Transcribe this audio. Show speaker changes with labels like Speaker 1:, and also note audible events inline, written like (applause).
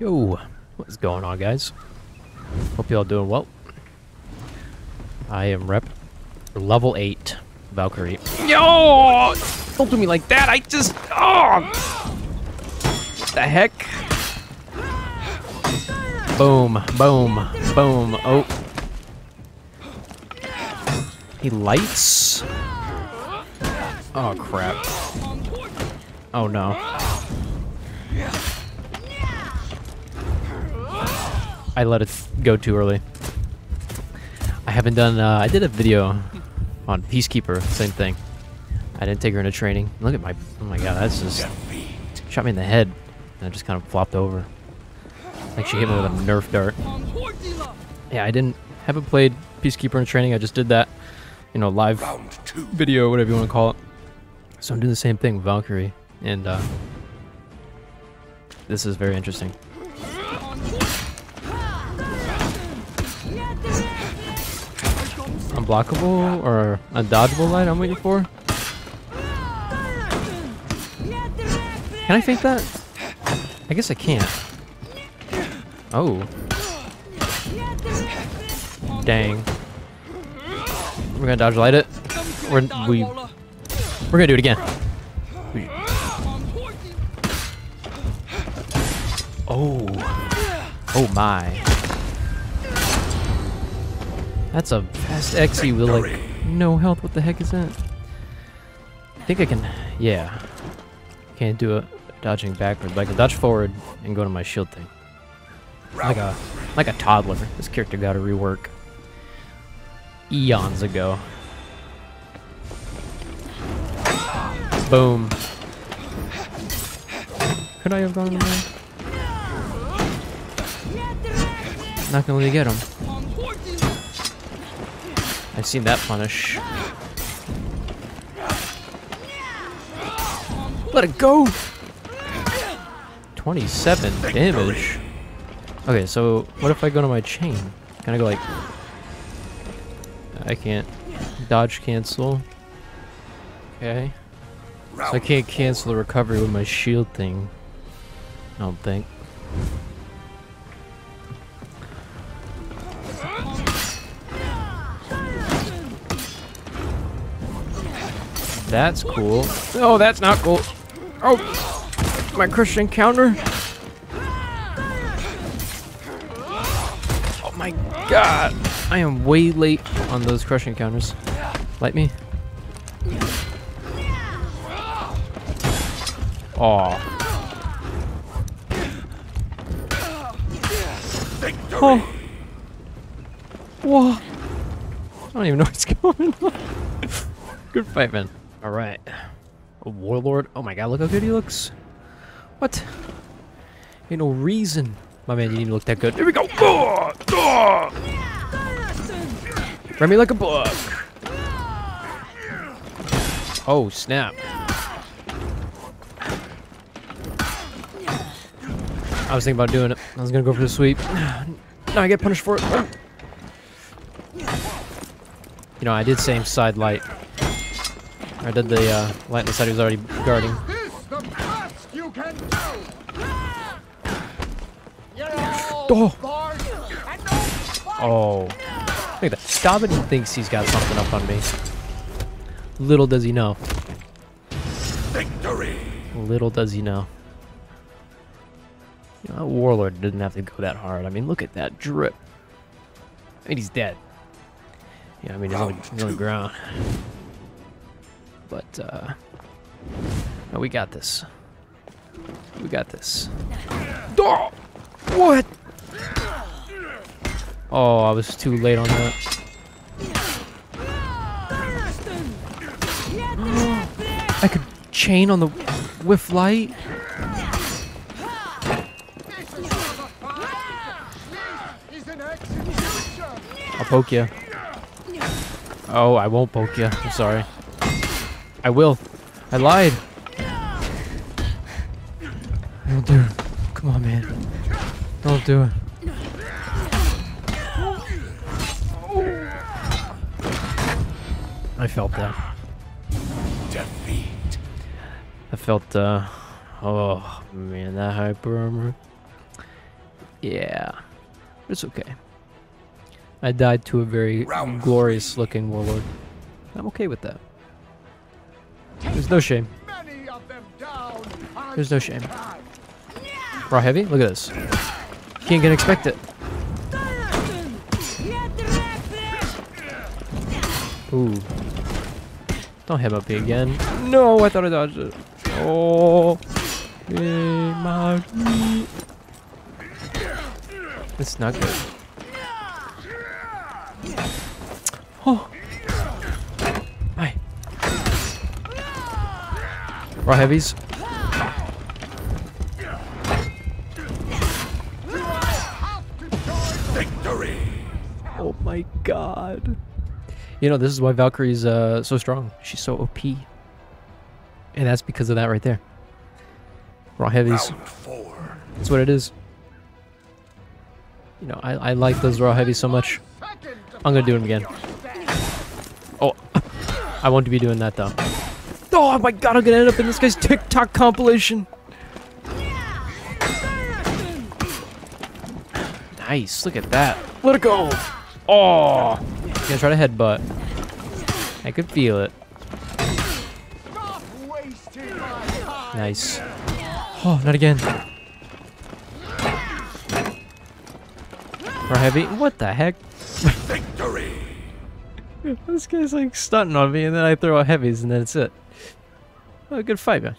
Speaker 1: Yo, what's going on, guys? Hope you all doing well. I am rep level 8 Valkyrie. Yo! Don't do me like that, I just... Oh! What The heck? Boom, boom, boom. Oh. He lights? Oh, crap. Oh, no. I let it go too early. I haven't done, uh, I did a video on Peacekeeper, same thing. I didn't take her into training. Look at my, oh my god, that's just, shot me in the head. And I just kind of flopped over. Like she hit me with a Nerf dart. Yeah, I didn't, haven't played Peacekeeper in training, I just did that, you know, live video, whatever you want to call it. So I'm doing the same thing with Valkyrie, and, uh, this is very interesting. Unblockable or undodgeable light I'm waiting for? Can I think that? I guess I can't. Oh. Dang. We're gonna dodge light it. We're we we're gonna do it again. We- Oh. Oh my. That's a fast Xe with like no health. What the heck is that? I think I can. Yeah. Can't do a dodging backwards, but I can dodge forward and go to my shield thing. Like a like a toddler. This character got a rework eons ago. Boom. Could I have gone there? Not gonna really get him. I've seen that punish. Let it go! 27 damage. Okay, so what if I go to my chain? Can I go like... I can't. Dodge cancel. Okay. So I can't cancel the recovery with my shield thing. I don't think. That's cool. Oh, that's not cool. Oh, my crushing counter. Oh my god. I am way late on those crushing counters. Light me. Aw. Oh. Whoa. I don't even know what's (laughs) going on. Good fight, man. All right. A warlord. Oh my god, look how good he looks. What? Ain't no reason. My man, you didn't look that good. Here we go. Oh. Run me like a book. Oh, snap. I was thinking about doing it. I was gonna go for the sweep. No, I get punished for it. You know, I did same side light. I did the uh, light the side he was already guarding. Oh! Oh. Look at that. Dobbin thinks he's got something up on me. Little does he know.
Speaker 2: Victory!
Speaker 1: Little does he know. You know, Warlord didn't have to go that hard. I mean, look at that drip. I mean, he's dead. Yeah, I mean, he's on, the- he's on the ground. But, uh... No, we got this. We got this. Oh! What? Oh, I was too late on that. I could chain on the whiff light. I'll poke you. Oh, I won't poke you. I'm sorry. I will. I lied. Don't do it. Come on, man. Don't do it. I felt that.
Speaker 2: Defeat.
Speaker 1: I felt, uh, oh man, that hyper armor. Yeah. It's okay. I died to a very glorious looking warlord. I'm okay with that. There's no shame. There's no shame. Raw heavy? Look at this. Can't get expect it. Ooh. Don't hit up me again. No, I thought I dodged it. Oh. It's not good. Oh. Raw heavies.
Speaker 2: Victory!
Speaker 1: Oh my god. You know, this is why Valkyrie's uh, so strong. She's so OP. And that's because of that right there. Raw heavies.
Speaker 2: Four.
Speaker 1: That's what it is. You know, I, I like those raw heavies so much. I'm gonna do them again. Oh, I won't be doing that though. Oh my god, I'm gonna end up in this guy's TikTok compilation. Nice, look at that. Let it go. Oh, gonna try to headbutt. I could feel it. Nice. Oh, not again. Or heavy. What the heck?
Speaker 2: Victory!
Speaker 1: This guy's like stunting on me, and then I throw out heavies, and then it's it. Oh, good fight, man.